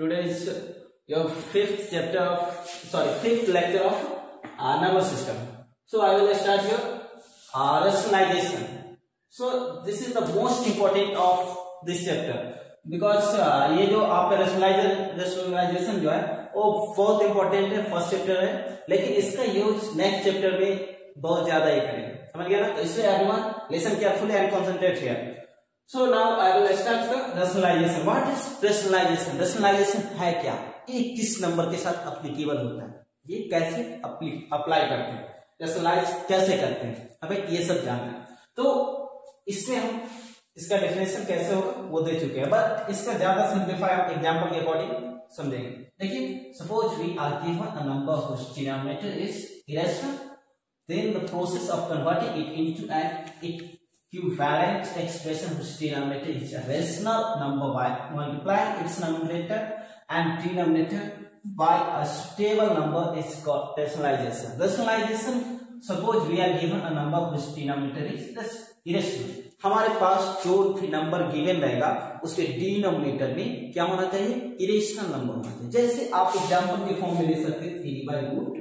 today is your fifth chapter of sorry fifth lecture of uh, nervous system so i will start your uh, rationalization so this is the most important of this chapter because uh, ये जो आपका rationalisation जो है वो बहुत important है first chapter है लेकिन इसका यूज़ नेक्स्ट चैप्टर में बहुत ज़्यादा ही करेंगे समझ गया ना तो इसलिए everyone listen carefully and concentrate here so now I will start the rationalisation what is rationalisation rationalisation है क्या? ये किस नंबर के साथ एप्लीकेबल होता है? ये कैसे अप्लाई करते हैं? रेशनलाइज कैसे करते हैं? हमें ये सब जानना तो इसमें हम इसका डेफिनेशन कैसे होगा वो दे चुके हैं। बट इसका ज़्यादा सिंप्लीफाई आप एग्जांपल के अकॉर्डिंग समझेंगे। देखिए suppose we are given a number whose denominator is irrational, then the process of converting it into an equivalent expression whose denominator is a rational number by multiplying its numerator and denominator by a stable number is called rationalization rationalization suppose we are given a number whose denominator is irrational हमारे पास जो भी number given रहेगा उसके denominator में क्या होना चाहिए irrational number होना चाहिए जैसे आप एग्ज़ाम्पल के फॉर्म में ले सकते थ्री बाई रूट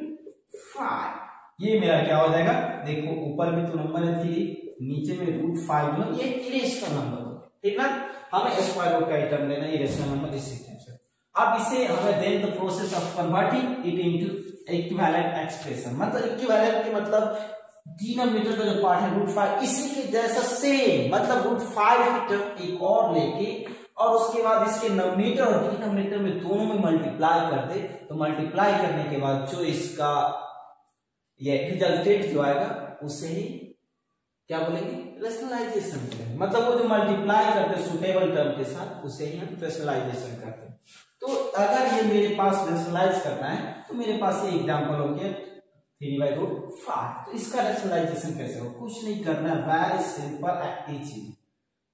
फाइव ये मेरा क्या हो जाएगा देखो ऊपर में तो नंबर है थ्री नीचे में रूट फाइव जो ये इरेशनल नंबर ठीक ना हमें स्क्वायर रूट का आइटम लेना इरेशनल नंबर इस से। अब इसे हमें then the process of converting it into equivalent expression मतलब इक्विवेलेंट की मतलब डिनोमिनेटर का जो पार्ट है रूट फाइव इसी के जैसा सेम मतलब रूट फाइव की टर्म एक और लेके, और उसके बाद इसके नोमिनेटर और डिनोमिनेटर में दोनों में मल्टीप्लाई कर दे तो मल्टीप्लाई करने के बाद जो इसका ये रिजल्टेट जो आएगा, उसे ही क्या बोलेंगे? रेशनलाइजेशन मतलब वो जो मल्टीप्लाई करते हैं सुटेबल टर्म के साथ, उसे ही हम रेशनलाइजेशन करते हैं। तो अगर ये मेरे पास रेशनलाइज करना है तो मेरे पास ये एग्जांपल हो गया थ्री बाई रूट फाइव तो इसका रेशनलाइजेशन कैसे हो कुछ नहीं करना very simple and easy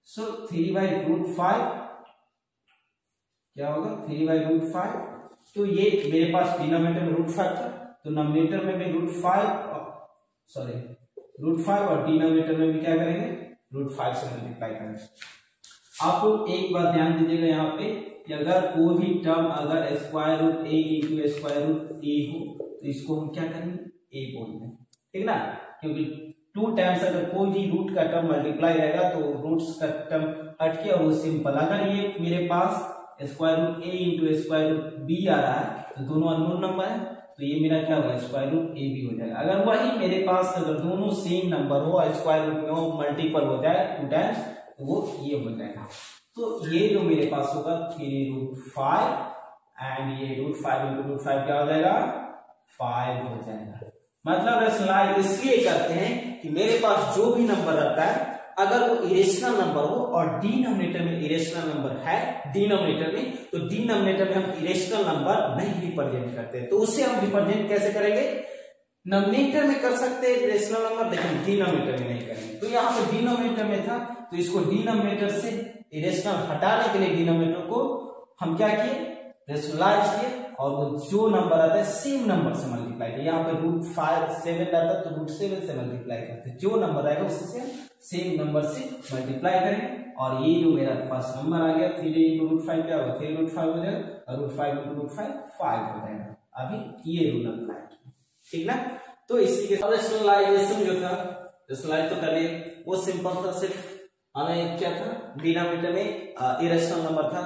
so three by root five क्या होगा? थ्री बाई रूट फाइव तो ये मेरे पास डिनोमिनेटर में रूट फाइव था तो नोमिनेटर में भी root five sorry root five और डिनोमिनेटर में भी क्या करेंगे? रूट फाइव से मल्टीप्लाई करेंगे। आपको एक बात ध्यान दीजिएगा यहाँ पे कि अगर कोई भी टर्म अगर square root A into square root A हो तो इसको हम क्या करेंगे? ए बोलते हैं। ठीक ना? क्योंकि टू टाइम्स अगर कोई भी रूट का टर्म मल्टीप्लाई रहेगा तो रूट्स का टर्म हटके और वो सिंपल अगर ये मेरे पास square root A into square root B आ रहा है तो दोनों अननोन नंबर है। तो ये मेरा क्या होगा? स्क्वायर रूट ए बी हो जाएगा। अगर वही मेरे पास अगर दोनों सेम नंबर हो स्क्वायर रूट में हो मल्टीपल हो जाए टू टाइम्स तो वो ये हो जाएगा। तो ये जो मेरे पास होगा थ्री रूट फाइव एंड ये root five into root five क्या हो जाएगा? फाइव हो जाएगा। मतलब इसलिए करते हैं कि मेरे पास जो भी नंबर रहता है अगर वो इरेशनल नंबर हो और डिनोमिनेटर में इरेशनल नंबर है डिनोमिनेटर में तो डिनोमिनेटर में हम इरेशनल नंबर नहीं रिप्रेजेंट करते। तो उसे हम रिप्रेजेंट कैसे करेंगे? नोमिनेटर में कर सकते हैं इरेशनल नंबर लेकिन डिनोमिनेटर में नहीं करेंगे। तो यहाँ पे डिनोमिनेटर में था तो इसको डिनोमिनेटर से इरेशनल हटाने के लिए डिनोमिनेटर को हम क्या किए? रेशनलाइज किए और वो जो नंबर आता है सेम नंबर से मल्टीप्लाई किया। यहाँ पे रूट फाइव सेवन आता है तो रूट सेवन से मल्टीप्लाई करते जो नंबर आएगा उससे सेम नंबर से मल्टीप्लाई करें और ये जो मेरा पास नंबर आ गया थ्री इंटू रूट फाइव क्या होगा? थ्री रूट फाइव हो जाएगा root five into root five five हो जाएगा। अभी ये रूल अप्लाई ठीक ना? तो इसी के रेशनलाइजेशन जो था रेशनलाइज तो करिए वो सिंपल था, सिर्फ़ हमें क्या था? डिनोमिनेटर में इरेशनल नंबर था।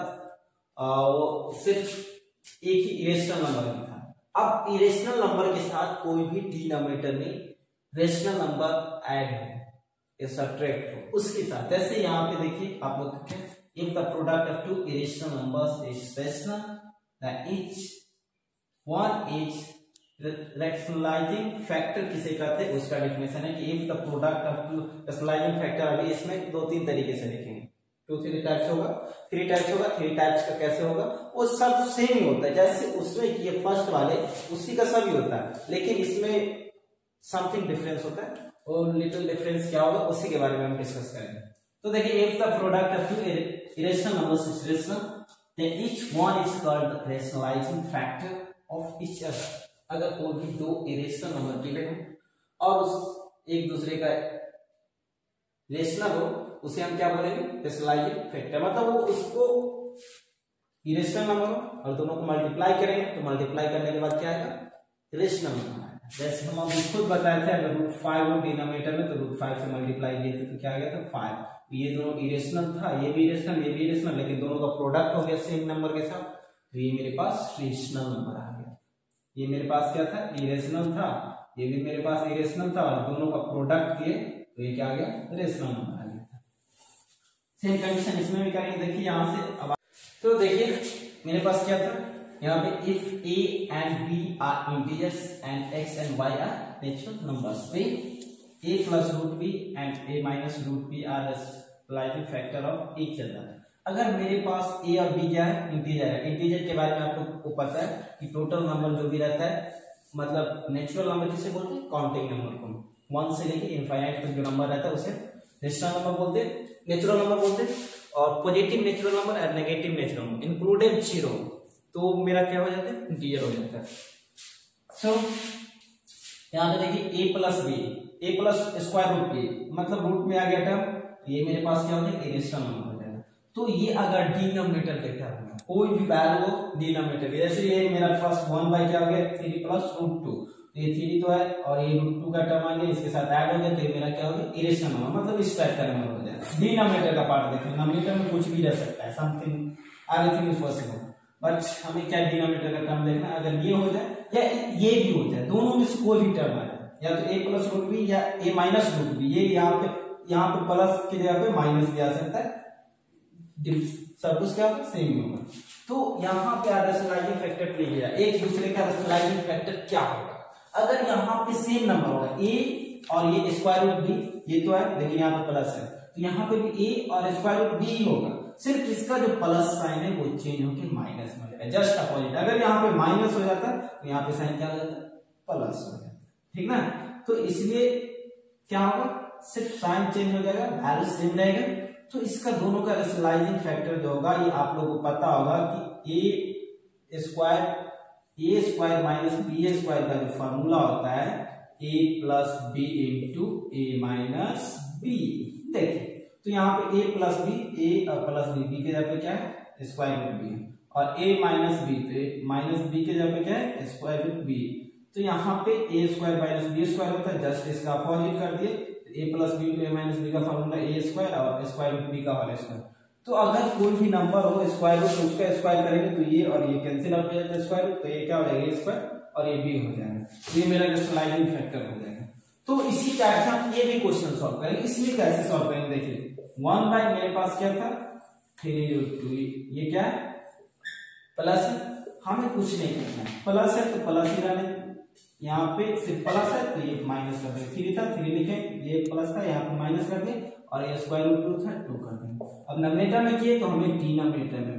वो सिर्फ़ एक ही इरेशनल नंबर था। अब इरेशनल नंबर के साथ कोई भी डिनोमिनेटर में रेशनल नंबर ऐड हो या सब्ट्रैक्ट हो उसके साथ, जैसे यहाँ पे देखिए, आप लोग क्या if the product of two irrational numbers is rational then each one rationalizing factor किसे कहते हैं? उसका डेफिनेशन है कि if the product of two, rationalizing factor अभी इसमें दो तीन तरीके से लिखेंगे टू थ्री टाइप्स होगा थ्री टाइप्स होगा थ्री टाइप्स का कैसे होगा? वो सब सेम ही होता है, जैसे उसमें किए फ़र्स्ट वाले, उसी का सब ही होता है, लेकिन इसमें समथिंग डिफरेंस होता है। और लिटिल डिफरेंस क्या होगा, उसी के बारे में हम डिस्कस करेंगे। तो देखिए if the product of two irrational numbers is rational then each one is called the rationalising factor of each other अगर कोई भी दो इरेशनल नंबर गिवन हो, और उस एक दूसरे का रेशनल हो, उसे हम क्या बोलेंगे? रेशनलाइजिंग फैक्टर मतलब वो उसको इरेशनल नंबर और दोनों को मल्टीप्लाई करेंगे तो मल्टीप्लाई करने के बाद क्या आएगा? रेशनल नंबर जैसे हम अभी खुद बताए थे, अगर रूट फाइव हो डिनोमिनेटर में तो रूट फाइव से मल्टीप्लाई किए थे तो क्या आ गया था? फाइव ये दोनों इरेशनल था, ये भी इरेशनल ये भी इरेशनल लेकिन दोनों का प्रोडक्ट हो गया सेम नंबर के साथ। तो ये मेरे पास रेशनल नंबर आ गया। ये मेरे पास क्या था? इरेशनल था। ये भी मेरे पास इरेशनल था, और दोनों का प्रोडक्ट किए तो ये क्या आ गया? रेशनल नंबर आ गया सेम कंडीशन इसमें भी करेंगे। देखिए यहाँ से अब तो देखिए, मेरे पास क्या था? यहाँ पे if A and B are integers and X and Y are natural numbers पे A plus root B and A minus root B are rationalising factor of each other अगर मेरे पास ए और बी क्या है? इंटीजर है। इंटीजर के बारे में आप लोग पता है कि टोटल नंबर जो भी रहता है मतलब नेचुरल नंबर किसे बोलते हैं? काउंटिंग नंबर को। वन से लेके इनफाइनाइट तक जो नंबर रहता है, उसे रेशनल नंबर बोलते हैं नेचुरल नंबर बोलते हैं। और पॉजिटिव नेचुरल नंबर और negative natural number included zero तो मेरा क्या हो जाता है? इंटीजर हो जाता है। सो यहाँ पे देखिए A plus B A plus square root B मतलब रूट में आ गया टर्म ये मेरे पास क्या हो जाएगा इरेशनल नंबर हो जाएगा तो ये अगर डिनोमिनेटर के टर्म कोई भी वैल्यू हो डिनोमिनेटर जैसे ये मेरा पास वन बाई क्या हो गया? थ्री प्लस रूट टू ये थ्री तो है, और ये रूट टू का टर्म आ गया, इसके साथ ऐड हो गया तो मेरा क्या हो गया? इरेशनल नंबर मतलब टाइप का नंबर हो जाएगा डिनोमिनेटर का पार्ट देखें नोमिनेटर में कुछ भी रह सकता है something everything is possible but हमें क्या डिनोमिनेटर का टर्म देखना? अगर ये हो जाए, या ये भी हो जाए, दोनों में से कोई भी टर्म आ जाए या तो ए प्लस रूट बी या ए माइनस रूट बी ये यहाँ पे यहाँ पे प्लस की जगह पे माइनस भी आ सकता है। सब कुछ क्या होगा? सेम ही होगा। तो यहाँ पे रेशनलाइजिंग फैक्टर ले लिया एक दूसरे का रेशनलाइजिंग फैक्टर क्या होगा? अगर यहाँ पे सेम नंबर होगा ए और ये स्क्वायर रूट बी ये तो है, लेकिन यहाँ पे प्लस है। तो यहाँ पे भी ए और स्क्वायर रूट बी होगा। सिर्फ़ इसका जो प्लस साइन है, वो चेंज होकर माइनस में जाएगा जस्ट अपोजिट अगर यहाँ पे माइनस हो जाता तो यहाँ पे साइन क्या हो जाता? प्लस हो जाता। ठीक ना? तो इसलिए क्या होगा? सिर्फ़ साइन चेंज हो जाएगा वैल्यू सेम रहेगा तो इसका दोनों का रेशनलाइजिंग फैक्टर जो होगा, ये आप लोगों को पता होगा कि A square A square minus B square का जो फॉर्मूला होता है A plus B into A minus B तो यहाँ पे A plus B A plus B B के जगह पे क्या है? स्क्वायर रूट बी और ए माइनस बी तो माइनस बी के जगह पे क्या है? स्क्वायर रूट बी तो यहाँ पे A square minus B square होता है जस्ट इसका अपोजिट कर दिए। A plus B to A minus B का फॉर्मूला ए स्क्वायर और स्क्वायर रूट बी का होल स्क्वायर तो अगर कोई भी नंबर हो स्क्वायर रूट उसका स्क्वायर करेंगे तो ये और ये कैंसिल आउट हो है स्क्वायर रूट तो ये क्या हो जाएगा? स्क्वायर और ये बी हो जाएगा। तो ये मेरा स्लाइडिंग फैक्टर हो जाएगा तो इसी टाइप से हम ये भी क्वेश्चन सॉल्व करेंगे। इसलिए कैसे सॉल्व करेंगे? देखिए वन बाय मेरे पास क्या था? थ्री टू ये क्या है? प्लस हमें कुछ नहीं करना है। प्लस है तो प्लस ही रहने यहाँ पे सिर्फ़ प्लस है तो ये माइनस कर देंगे थ्री था थ्री लिखे। ये प्लस था, यहाँ पे माइनस कर दें। और ये स्क्वायर रूट टू था टू कर देंगे अब नमिनेटर में किए तो हमें डिनोमिनेटर में।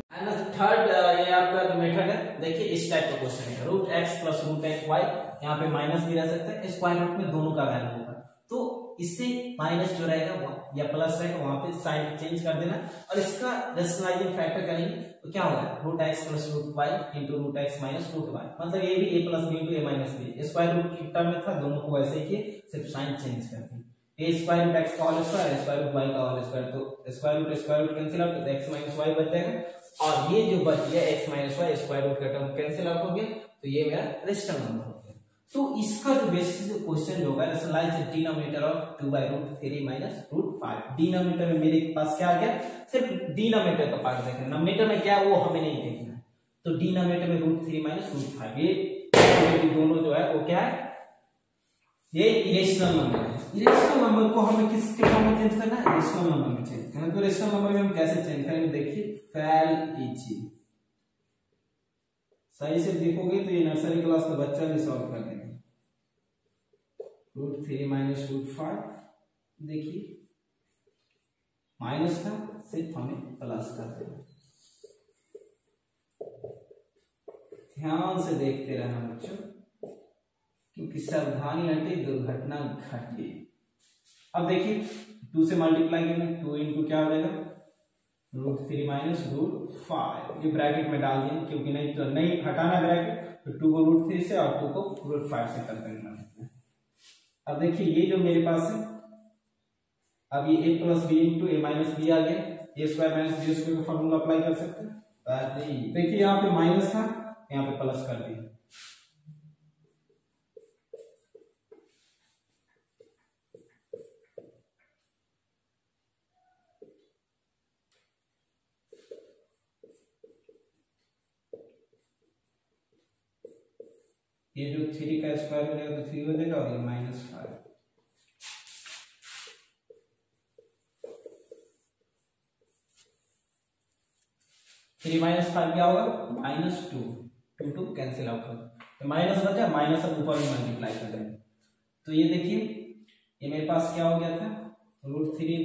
थर्ड ये आपका मेथड है। देखिए, इस टाइप का क्वेश्चन है। Root X plus root X Y यहाँ पे माइनस भी रह सकता है स्क्वायर रूट में दोनों का वैल्यू होगा। तो इससे माइनस जो रहेगा या प्लस रहेगा, वहाँ पे साइन चेंज कर देना। और इसका रेशनलाइजिंग फैक्टर करेंगे तो क्या होगा? Root X plus root Y into root X minus root Y मतलब ये भी A plus B into A minus B square root की टर्म में था, दोनों को वैसे ही सिर्फ़ साइन चेंज कर दिए। ए स्क्वायर रूट एक्स का whole square square root Y का होल स्क्वायर तो square root square root cancel out X minus Y बच जाएगा। और ये जो बच गया X minus Y square root का टर्म कैंसिल आउट हो गया तो ये मेरा रेशनल नंबर तो इसका जो बेसिस क्वेश्चन जो होगा rationalise denominator of 2 by root 3 minus root 5 denominator में मेरे पास क्या आ गया? सिर्फ़ डिनोमिनेटर का पार्ट देखना नोमिनेटर में क्या है? वो हमें नहीं देखना है। तो डिनोमिनेटर में root three minus root five ये दोनों जो है, वो क्या है? ये इरेशनल नंबर है। इरेशनल नंबर को हमें किसके फॉर्म में चेंज करना है? रेशनल नंबर में चेंज करना तो रेशनल नंबर में हम कैसे चेंज करेंगे? देखिए फैल इजी सही से देखोगे तो ये नर्सरी क्लास का बच्चा भी सॉल्व कर देगा। Root three minus root five देखिए माइनस का सिर्फ़ हमें प्लस कर देना। ध्यान से देखते रहना बच्चों, क्योंकि सावधानी हटे, दुर्घटना घटे। अब देखिए टू से मल्टीप्लाई करेंगे टू इंटू क्या हो जाएगा? Root three minus root five ये ब्रैकेट में डाल दिए क्योंकि नहीं तो नहीं हटाना ब्रैकेट तो टू को रूट थ्री से और टू को रूट फाइव से कर देना अब देखिए, ये जो मेरे पास है, अब ये A plus B into A minus B आ गया। A square minus B square का फॉर्मूला अप्लाई कर सकते हैं। देखिए, यहाँ पे माइनस था, यहाँ पे प्लस कर दिया। ये जो थ्री का स्क्वायर हो जाएगा तो थ्री हो जाएगा और ये minus five. Three minus five क्या होगा? Minus two. Two two cancel out होगा। तो माइनस बचा, माइनस अब ऊपर में मल्टीप्लाई कर देंगे। तो ये देखिए, ये मेरे पास क्या हो गया था? Root three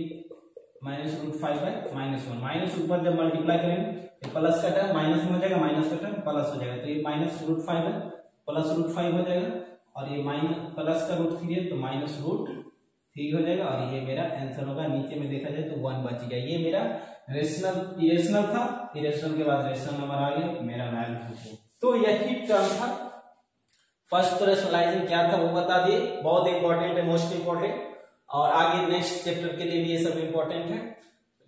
minus root five by minus one minus ऊपर जब मल्टीप्लाई करेंगे तो प्लस का टर्म माइनस में हो जाएगा माइनस का टर्म प्लस हो जाएगा। तो ये माइनस रूट फाइव है। प्लस रूट फाइव हो जाएगा। और ये माइनस प्लस का रूट थ्री है तो माइनस रूट थ्री हो जाएगा। और ये मेरा आंसर होगा, नीचे में देखा जाए तो वन बच गया। ये मेरा रेशनल इरेशनल था। इरेशनल के बाद रेशनल नंबर आ गया, मेरा वैल्यू तो यही टर्म था। फ़र्स्ट तो रेशनलाइजिंग क्या था वो बता दिए। बहुत इंपॉर्टेंट है मोस्ट इंपॉर्टेंट और आगे नेक्स्ट चैप्टर के लिए भी ये सब इंपॉर्टेंट है।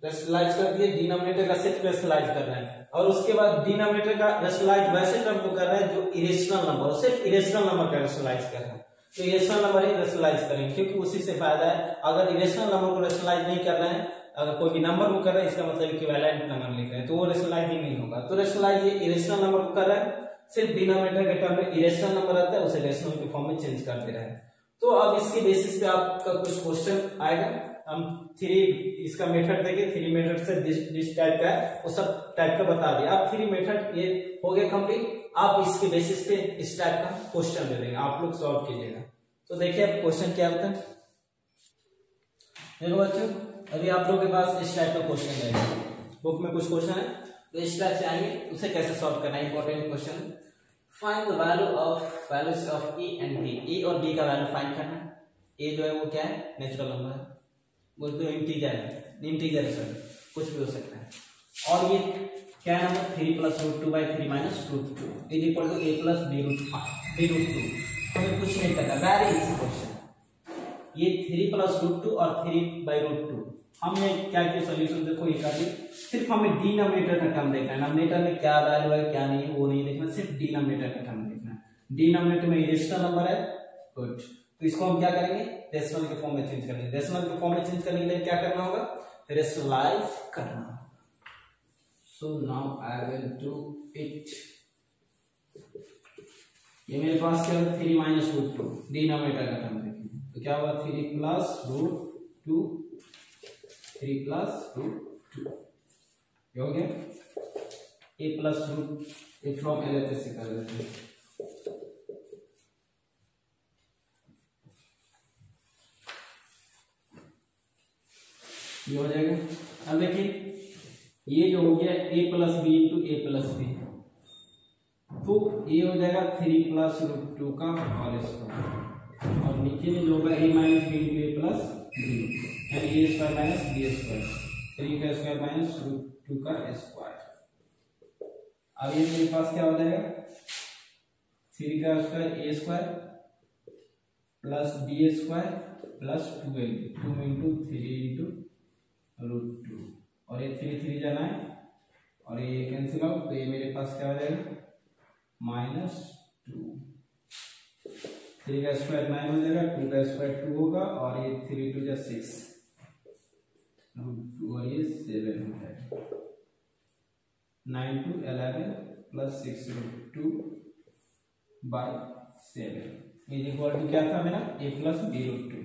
रेशनलाइज कर दिए डिनोमिनेटर का सिर्फ़ रेशनलाइज कर रहे हैं। और उसके बाद डिनोमिनेटर का रेशनलाइज वैसे टर्म को कर रहे हैं जो इरेशनल नंबर सिर्फ़ इरेशनल नंबर का रेशनलाइज कर रहे हैं। तो इरेशनल नंबर ही रेशनलाइज करेंगे, क्योंकि उसी से फ़ायदा है। अगर इरेशनल नंबर को रेशनलाइज नहीं कर रहे हैं, अगर कोई भी नंबर को कर रहे हैं, इसका मतलब इक्विवेलेंट नंबर लिख रहे हैं तो वो रेशनलाइज ही नहीं होगा। तो रेशनलाइज ये इरेशनल नंबर को कर रहे हैं, सिर्फ़ डिनोमिनेटर के टर्म में इरेशनल नंबर आता है, उसे रेशनल के फॉर्म में चेंज कर दे रहे। हैं तो अब इसके बेसिस पे आपका कुछ क्वेश्चन आएगा। हम थ्री इसका मेथड देंगे थ्री मेथड से जिस टाइप का है, वो सब टाइप का बता दिया। अब थ्री मेथड ये हो गया कंप्लीट आप इसके बेसिस पे इस टाइप का क्वेश्चन दे देंगे। आप लोग सॉल्व कीजिएगा। तो देखिए अब क्वेश्चन क्या होता है? देखो बच्चों, अभी आप लोग के पास इस टाइप का क्वेश्चन रहेगा बुक में कुछ क्वेश्चन है? तो इस टाइप से आएँगे उसे कैसे सॉल्व करना है? Important question find the value of values of E and D A और डी का वैल्यू फाइंड करना ए जो है वो क्या है? नेचुरल नंबर है। बोलते हो इंटीजर है इंटीजर है सर कुछ भी हो सकता है। और ये क्या number three plus root two by three minus root two is equal to A plus B root B root two हमें कुछ नहीं करना वेरी इजी क्वेश्चन ये थ्री प्लस रूट टू और थ्री बाई रूट टू हमने क्या किया? Solution देखो ये कर सिर्फ़ हमें डिनोमिनेटर का टर्म देखना है। नोमिनेटर में क्या वैल्यू है, क्या नहीं है, वो नहीं देखना। सिर्फ़ डिनोमिनेटर का टर्म देखना है। डिनोमिनेटर में इरेशनल नंबर है? गुड तो इसको हम क्या करेंगे? डेसिमल के फॉर्म में चेंज करेंगे। डेसिमल के फॉर्म में चेंज करने के लिए क्या करना होगा? रेशनलाइज करना so now I will do it ये मेरे पास क्या होगा? Three minus root two denominator का टर्म देखेंगे। तो क्या होगा? Three plus root two three plus root two हो गया। A plus root A from L H से कर देते हैं। ये हो जाएगा। अब देखिए, ये जो हो गया A plus B into A plus B तो ये हो जाएगा थ्री प्लस रूट टू का होल स्क्वायर और नीचे में जो होगा A minus B into A plus B यानी A square minus B square three का स्क्वायर माइनस रूट टू का स्क्वायर अब ये मेरे पास क्या हो जाएगा? थ्री का square A square plus B square plus two into two into three into root two और ये थ्री थ्री जाना है। और ये कैंसिल आउट तो ये मेरे पास क्या हो जाएगा? माइनस टू थ्री का स्क्वायर नाइन हो जाएगा टू का स्क्वायर टू होगा, और ये थ्री टू जा सिक्स टू और ये सेवन हो जाएगा। Nine two eleven plus six root two by seven is equal to क्या था मेरा? A plus B root two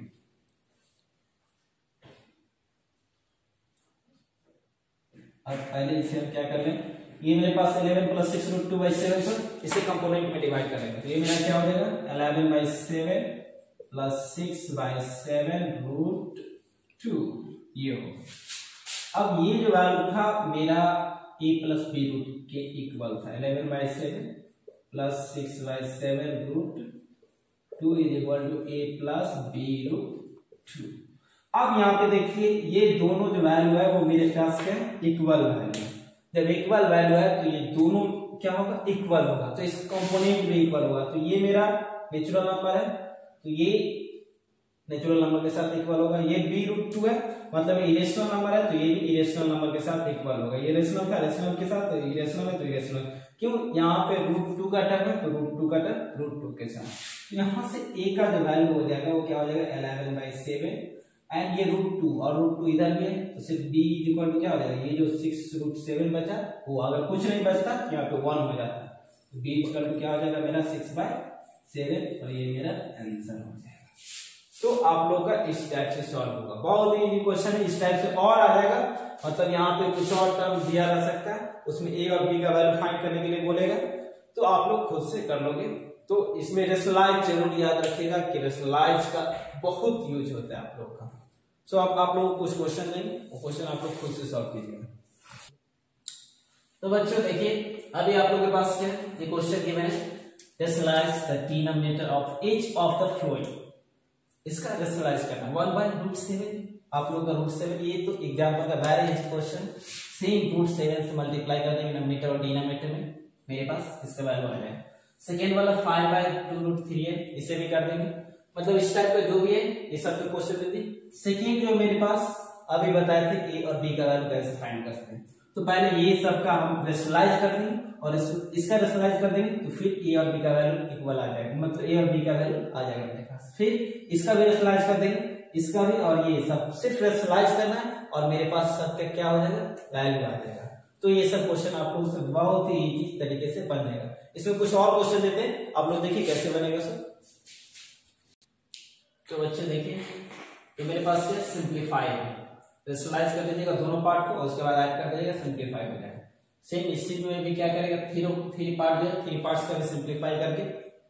अब पहले इसे हम क्या कर लें ये मेरे पास 11 plus six root two by seven पर इसे कंपोनेंट में डिवाइड करेंगे तो ये मेरा क्या हो जाएगा? 11 by seven plus six by seven root two ये हो अब ये जो वैल्यू था, मेरा ए प्लस बी रूट के इक्वल था। 11 by seven plus six by seven root two is equal to A plus B root two अब यहाँ पे देखिए, ये दोनों जो वैल्यू है वो मेरे पास क्या इक्वल वैल्यू जब इक्वल वैल्यू है तो ये दोनों क्या होगा? इक्वल होगा। तो इस कंपोनेंट में इक्वल होगा। तो ये मेरा नेचुरल नंबर है। तो ये नेचुरल नंबर के साथ इक्वल होगा। ये बी रूट टू है। मतलब इरेशनल नंबर है तो ये भी इरेशनल नंबर के साथ इक्वल होगा। ये रेशनल का रेशनल के साथ इरेशनल है तो इरेशनल क्यों? यहाँ पे रूट टू का टर्म है तो रूट टू का टर्म रूट टू के साथ। तो यहाँ से ए का जो वैल्यू हो जाएगा, वो क्या हो जाएगा? इलेवन बाई सेवन एंड ये रूट टू और रूट टू इधर भी है तो सिर्फ़ बी इक्वल टू क्या हो जाएगा? ये जो सिक्स रूट सेवन बचा, वो अगर कुछ नहीं बचता, यहाँ पे वन हो जाता तो बी इक्वल टू क्या हो जाएगा मेरा सिक्स बाय सेवन और ये मेरा आंसर हो जाएगा। तो आप लोग का इस टाइप से सॉल्व होगा। बहुत ही क्वेश्चन इस टाइप से और आ जाएगा। मतलब यहाँ पे कुछ और टर्म दिया जा सकता है, उसमें ए और बी का वैल्यू फाइंड करने के लिए बोलेगा। तो आप लोग खुद से कर लोगे। तो इसमें रेसलाइज ज़रूर याद रखिएगा कि रेसलाइज का बहुत यूज़ होता है आप लोग का। सो अब आप लोग कुछ क्वेश्चन देंगे वो क्वेश्चन आप लोग खुद से सॉल्व कीजिएगा तो बच्चों, देखिए, अभी आप लोगों के पास क्या ये क्वेश्चन की मैंने rationalise the denominator of each of the following इसका रेशनलाइज करना। वन बाय रूट सेवन आप लोग का रूट सेवन ये तो एग्ज़ाम्पल का very is question same root seven से मल्टीप्लाई कर देंगे नमीटर और डिनोमीटर में, मेरे पास इसका वैल्यू आ जाएगा सेकेंड वाला five by two root three है, इसे भी कर देंगे। मतलब इस टाइप का जो भी है ये सब तो क्वेश्चन दे दी। सेकेंड जो मेरे पास अभी बताए थे ए और बी का वैल्यू कैसे फाइंड कर सकते हैं। तो पहले ये सब का हम रेशनलाइज कर देंगे और इस, इसका रेशनलाइज कर देंगे तो फिर ए और बी का वैल्यू इक्वल आ जाएगा। मतलब ए और बी का वैल्यू आ जाएगा मेरे पास। फिर इसका भी रेशनलाइज कर देंगे। इसका भी और ये सब सिर्फ़ रेशनलाइज करना है और मेरे पास सबका क्या हो जाएगा? वैल्यू आ जाएगा। तो ये सब क्वेश्चन आप लोग से बहुत ही तरीके से बन जाएगा। इसमें कुछ और क्वेश्चन देते हैं। आप लोग देखिए कैसे बनेगा सर तो बच्चे देखिए तो मेरे पास क्या सिंप्लीफाई है। रेशनलाइज कर दीजिएगा दोनों पार्ट को उसके बाद ऐड कर दीजिएगा सिंप्लीफाई हो जाएगा। सेम इस में भी क्या करेगा? थ्री थ्री पार्ट जो है थ्री पार्ट्स करके सिंप्लीफाई करके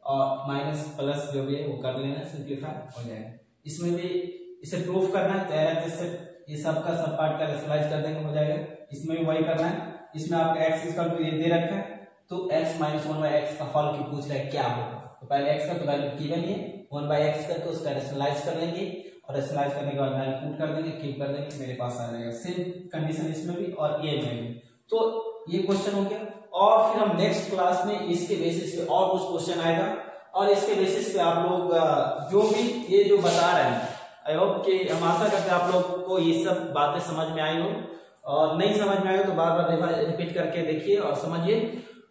और माइनस प्लस जो भी है, वो कर लेना सिंप्लीफाई हो जाएगा। इसमें भी इसे प्रूफ करना है चाहे जिससे ये सब का सब पार्ट का रेशनलाइज कर देंगे, हो जाएगा। इसमें भी वही करना है। इसमें आपका एक्स इसका ये दे रखा है। तो x minus one by x का हॉल की पूछ रहा है, क्या होगा? तो पहले एक्स का तो वैल्यू गिवन है। वन बाई एक्स करके उसका रेशनलाइज कर लेंगे और रेशनलाइज करने के बाद वैल्यू पुट कर देंगे कीप कर देंगे, मेरे पास आ जाएगा। सेम कंडीशन इसमें भी और ये में भी। तो ये क्वेश्चन हो गया। और फिर हम नेक्स्ट क्लास में इसके बेसिस पे और कुछ क्वेश्चन आएगा। और इसके बेसिस पे आप लोग जो भी ये जो बता रहे हैं आई होप कि हम आशा करते हैं आप लोग को ये सब बातें समझ में आई हो। और नहीं समझ में आई हो तो बार बार रिपीट करके देखिए और समझिए।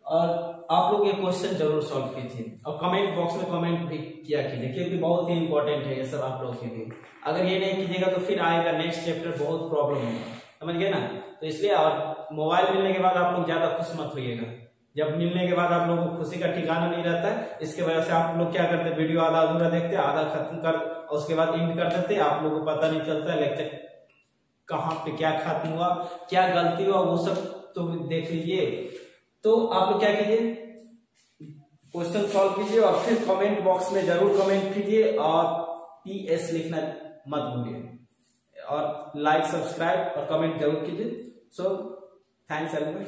और आप लोग ये क्वेश्चन ज़रूर सॉल्व कीजिए। और कमेंट बॉक्स में कमेंट भी किया कीजिए, क्योंकि बहुत ही इंपॉर्टेंट है ये सब आप लोगों के लिए। अगर ये नहीं कीजिएगा तो फिर आएगा नेक्स्ट चैप्टर बहुत प्रॉब्लम होगा। समझ गए ना? तो इसलिए और मोबाइल मिलने के बाद आप लोग ज़्यादा खुश मत होइएगा। जब मिलने के बाद आप लोगों को खुशी का ठिकाना नहीं रहता है इसके वजह से आप लोग क्या करते वीडियो आधा अधूरा देखते, आधा खत्म कर, और उसके बाद एंड कर देते, आप लोगों को पता नहीं चलता लेक्चर कहाँ पे क्या खत्म हुआ, क्या गलती हुआ, वो सब तो देख लीजिए। तो आप लोग क्या कीजिए? क्वेश्चन सॉल्व कीजिए और फिर कमेंट बॉक्स में ज़रूर कमेंट कीजिए और पी एस लिखना मत भूलिए। और लाइक सब्सक्राइब और कमेंट ज़रूर कीजिए। So thanks everyone